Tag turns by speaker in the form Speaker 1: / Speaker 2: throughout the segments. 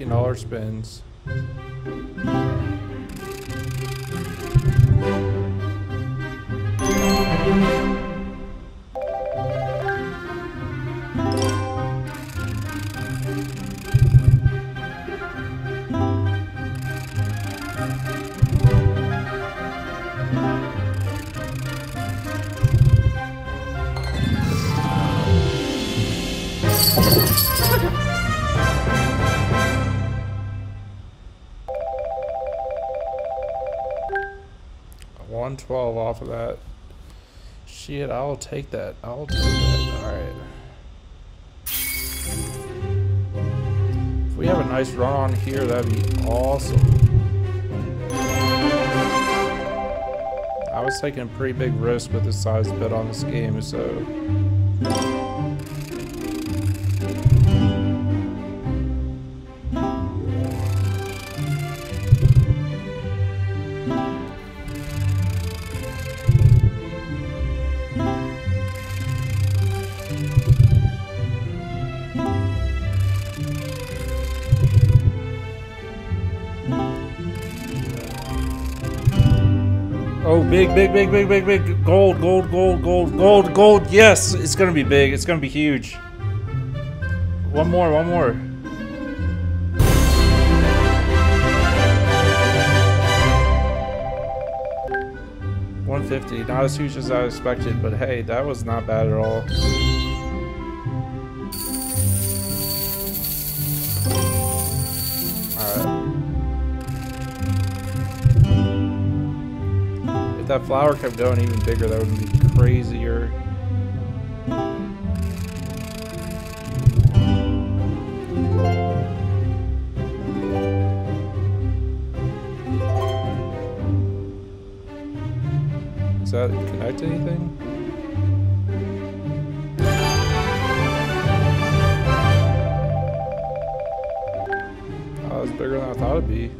Speaker 1: $18 spins. One twelve off of that. Shit, I'll take that. I'll take that. Alright. If we have a nice run on here, that'd be awesome. I was taking a pretty big risk with the size bet on this game, so Oh, big, big, big, big, big, big. Gold, gold, gold, gold, gold, gold. Yes, it's to be big. It's to be huge. One more, one more. One fifty, not as huge as I expected, but hey, that was not bad at all. That flower kept going even bigger, that would be crazier. Does that connect to anything? Oh, it's bigger than I thought it'd be.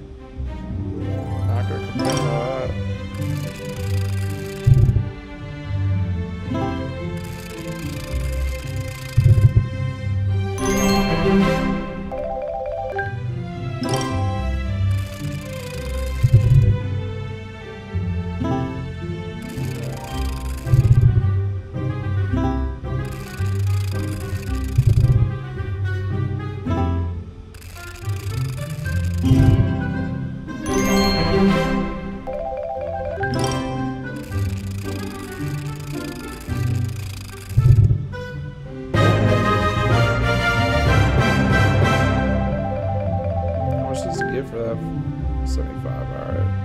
Speaker 1: That? 75, alright.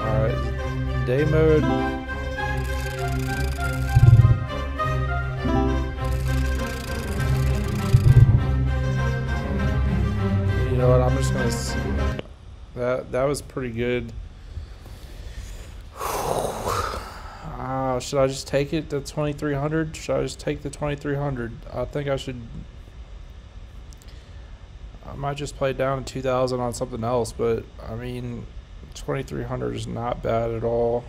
Speaker 1: Alright, day mode. You know what, I'm just gonna, s- that, that was pretty good. Ah, should I just take it to 2300? Should I just take the 2300? I think I should. I might just play down to 2000 on something else, but I mean, 2300 is not bad at all.